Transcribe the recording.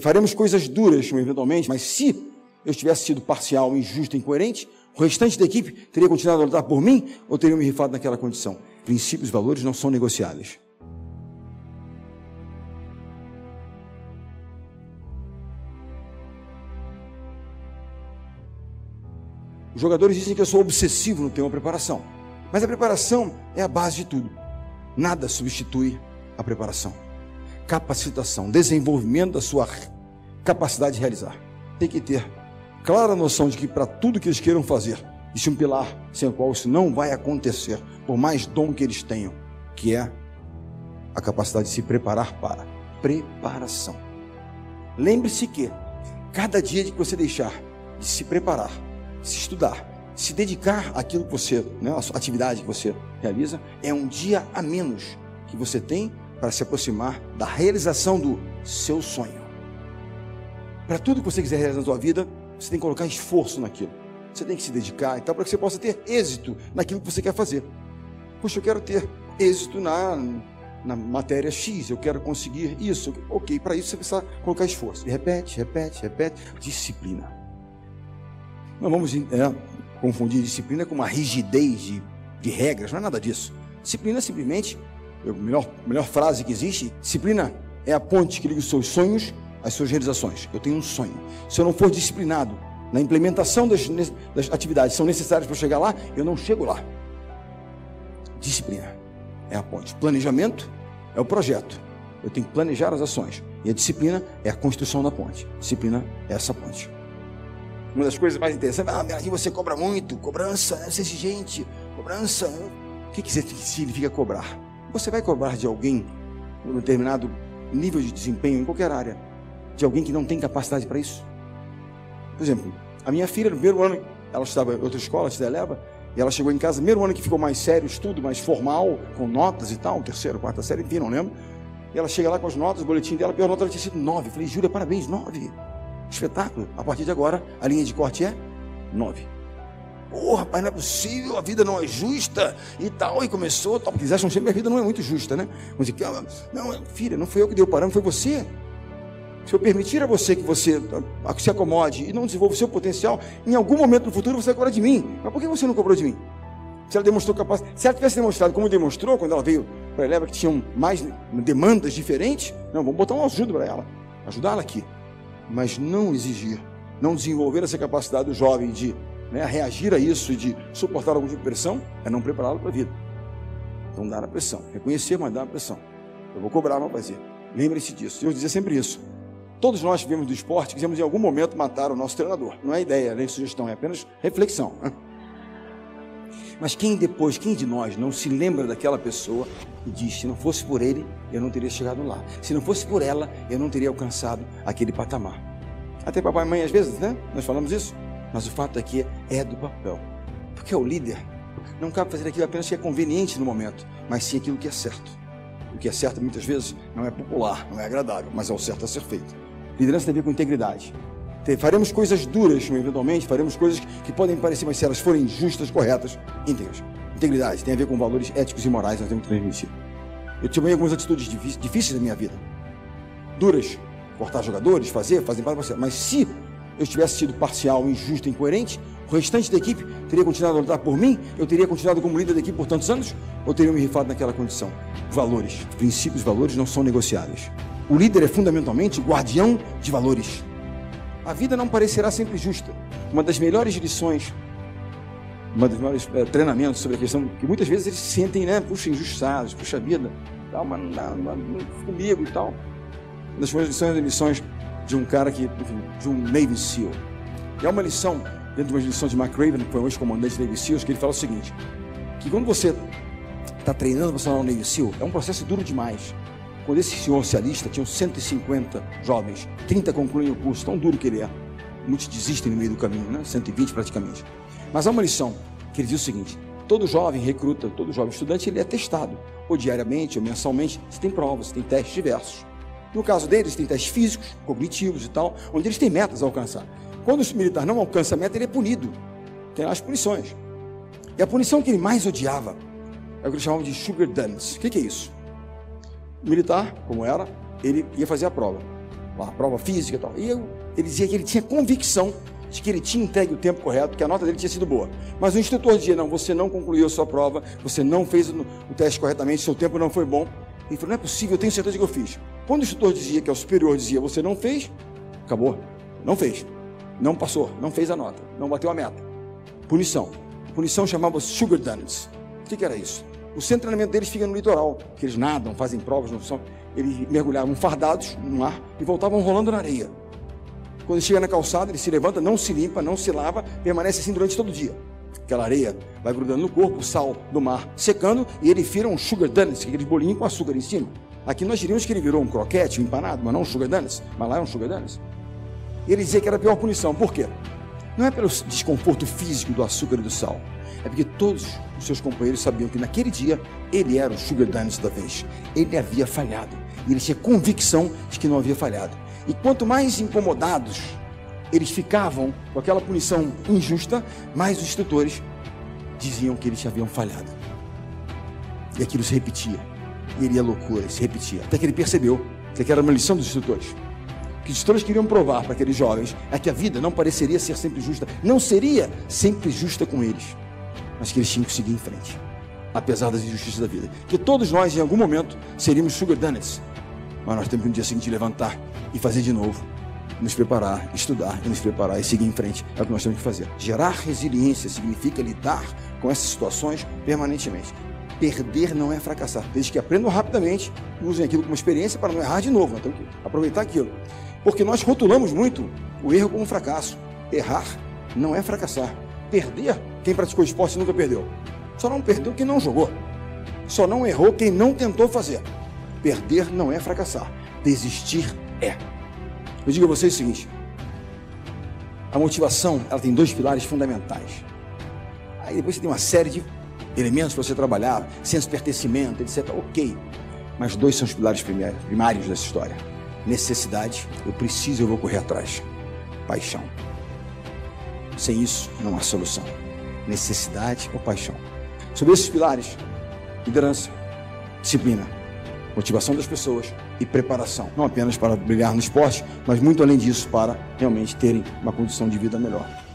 Faremos coisas duras, eventualmente, mas se eu tivesse sido parcial, injusto, incoerente, o restante da equipe teria continuado a lutar por mim ou teria me rifado naquela condição? Princípios e valores não são negociáveis. Os jogadores dizem que eu sou obsessivo no tema preparação. Mas a preparação é a base de tudo. Nada substitui a preparação. Capacitação, desenvolvimento da sua capacidade de realizar. Tem que ter clara noção de que para tudo que eles queiram fazer, existe um pilar sem o qual isso não vai acontecer, por mais dom que eles tenham, que é a capacidade de se preparar para preparação. Lembre-se que cada dia que você deixar de se preparar, se estudar, se dedicar àquilo que você, né, a atividade que você realiza, é um dia a menos que você tem para se aproximar da realização do seu sonho. Para tudo que você quiser realizar na sua vida, você tem que colocar esforço naquilo. Você tem que se dedicar e tal, para que você possa ter êxito naquilo que você quer fazer. Poxa, eu quero ter êxito na, na matéria X, eu quero conseguir isso. Ok, para isso você precisa colocar esforço. E repete, repete, repete. Disciplina. Não vamos é, confundir disciplina com uma rigidez de, de regras, não é nada disso. Disciplina é simplesmente, a melhor, melhor frase que existe, disciplina é a ponte que liga os seus sonhos às suas realizações. Eu tenho um sonho. Se eu não for disciplinado na implementação das, das atividades são necessárias para chegar lá, eu não chego lá. Disciplina é a ponte. Planejamento é o projeto. Eu tenho que planejar as ações. E a disciplina é a construção da ponte. Disciplina é essa ponte. Uma das coisas mais interessantes, ah, aqui você cobra muito, cobrança, é exigente, cobrança. O que, que significa cobrar? Você vai cobrar de alguém um determinado nível de desempenho em qualquer área, de alguém que não tem capacidade para isso? Por exemplo, a minha filha, no primeiro ano, ela estava em outra escola, te leva, e ela chegou em casa, primeiro ano que ficou mais sério, estudo mais formal, com notas e tal, terceiro, quarta série, enfim, não lembro. E ela chega lá com as notas, o boletim dela, a pior nota ela tinha sido nove. Eu falei, Júlia, parabéns, nove. Espetáculo. A partir de agora, a linha de corte é 9. Oh, rapaz, não é possível, a vida não é justa e tal. E começou, tal, porque eles acham sempre que a vida não é muito justa, né? Mas aqui, não, filha, não foi eu que dei o parâmetro, foi você. Se eu permitir a você que você se acomode e não desenvolva o seu potencial, em algum momento no futuro você vai cobrar de mim. Mas por que você não cobrou de mim? Se ela demonstrou capacidade, se ela tivesse demonstrado como demonstrou quando ela veio para a Eleva, que tinham mais demandas diferentes, não, vamos botar uma ajuda para ela, ajudá-la aqui mas não exigir, não desenvolver essa capacidade do jovem de né, reagir a isso e de suportar algum tipo de pressão, é não prepará-lo para a vida. Então, dar a pressão, reconhecer, mas dar a pressão. Eu vou cobrar, mas fazer. Lembre-se disso. Eu dizia sempre isso. Todos nós que vivemos do esporte quisemos em algum momento matar o nosso treinador. Não é ideia, nem sugestão, é apenas reflexão. Mas quem depois, quem de nós não se lembra daquela pessoa e diz: se não fosse por ele, eu não teria chegado lá. Se não fosse por ela, eu não teria alcançado aquele patamar. Até papai e mãe, às vezes, né? Nós falamos isso. Mas o fato é que é do papel. Porque é o líder. Não cabe fazer aquilo apenas que é conveniente no momento, mas sim aquilo que é certo. O que é certo muitas vezes não é popular, não é agradável, mas é o certo a ser feito. Liderança tem a ver com integridade. Faremos coisas duras, eventualmente, faremos coisas que podem parecer, mas se elas forem justas, corretas, íntegras. Integridade tem a ver com valores éticos e morais, nós temos que transmitir. Eu tomei algumas atitudes difíceis na minha vida. Duras. Cortar jogadores, fazer, fazer parte Mas se eu tivesse sido parcial, injusto, incoerente, o restante da equipe teria continuado a lutar por mim? Eu teria continuado como líder da equipe por tantos anos? Ou teria me rifado naquela condição? Valores, princípios, valores não são negociáveis. O líder é fundamentalmente guardião de valores. A vida não parecerá sempre justa. Uma das melhores lições, uma dos melhores é, treinamentos sobre a questão que muitas vezes eles se sentem, né? Puxa, injustiçados, puxa vida, dá uma, uma, uma, comigo e tal. Uma das primeiras lições lições de um cara que, enfim, de um Navy SEAL. E é uma lição, dentro de uma lição de McRaven, que foi um ex-comandante Navy SEALs, que ele fala o seguinte: que quando você está treinando para ser um Navy SEAL, é um processo duro demais. Quando esse senhor se alista, tinham 150 jovens, 30 concluem o curso, tão duro que ele é. Muitos desistem no meio do caminho, né? 120 praticamente. Mas há uma lição que ele diz o seguinte: todo jovem recruta, todo jovem estudante, ele é testado, ou diariamente, ou mensalmente, se tem provas, tem testes diversos. No caso deles, tem testes físicos, cognitivos e tal, onde eles têm metas a alcançar. Quando o militar não alcança a meta, ele é punido. Tem as punições. E a punição que ele mais odiava é o que eles chamavam de sugar dance. O que, que é isso? militar, como era, ele ia fazer a prova. a prova física e tal. E eu, ele dizia que ele tinha convicção de que ele tinha entregue o tempo correto, que a nota dele tinha sido boa. Mas o instrutor dizia: não, você não concluiu a sua prova, você não fez o, o teste corretamente, seu tempo não foi bom. Ele falou: não é possível, eu tenho certeza que eu fiz. Quando o instrutor dizia que é o superior dizia: você não fez, acabou. Não fez. Não passou, não fez a nota, não bateu a meta. Punição. punição chamava Sugar Donuts. O que, que, era isso? O centro de treinamento deles fica no litoral, que eles nadam, fazem provas, não são. Eles mergulhavam fardados no mar e voltavam rolando na areia. Quando chega na calçada, ele se levanta, não se limpa, não se lava, permanece assim durante todo o dia. Aquela areia vai grudando no corpo, o sal do mar secando, e ele vira um sugar donuts, aquele bolinho com açúcar em cima. Aqui nós diríamos que ele virou um croquete, um empanado, mas não um sugar donuts. Mas lá é um sugar donuts. E ele dizia que era a pior punição. Por quê? Não é pelo desconforto físico do açúcar e do sal. É porque todos os seus companheiros sabiam que naquele dia ele era o sugar donuts da vez. Ele havia falhado. E ele tinha convicção de que não havia falhado. E quanto mais incomodados eles ficavam com aquela punição injusta, mais os instrutores diziam que eles haviam falhado. E aquilo se repetia. E ele ia loucura, se repetia. Até que ele percebeu que aquela era uma lição dos instrutores. O que os instrutores queriam provar para aqueles jovens é que a vida não pareceria ser sempre justa, não seria sempre justa com eles, mas que eles tinham que seguir em frente, apesar das injustiças da vida. Que todos nós, em algum momento, seríamos sugar donuts, mas nós temos que no dia seguinte levantar e fazer de novo. Nos preparar, estudar e nos preparar e seguir em frente. É o que nós temos que fazer. Gerar resiliência significa lidar com essas situações permanentemente. Perder não é fracassar. Desde que aprendam rapidamente usem aquilo como experiência para não errar de novo. Que aproveitar aquilo. Porque nós rotulamos muito o erro como fracasso. Errar não é fracassar. Perder, quem praticou esporte nunca perdeu. Só não perdeu quem não jogou. Só não errou quem não tentou fazer. Perder não é fracassar. Desistir é. Eu digo a vocês o seguinte: a motivação ela tem dois pilares fundamentais. Aí depois você tem uma série de elementos para você trabalhar, senso de pertencimento, etc. Ok. Mas dois são os pilares primários dessa história: necessidade, eu preciso, eu vou correr atrás. Paixão. Sem isso, não há solução. Necessidade ou paixão. Sobre esses pilares, liderança, disciplina, motivação das pessoas e preparação, não apenas para brilhar no esporte, mas muito além disso para realmente terem uma condição de vida melhor.